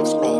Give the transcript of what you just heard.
Vibes, man.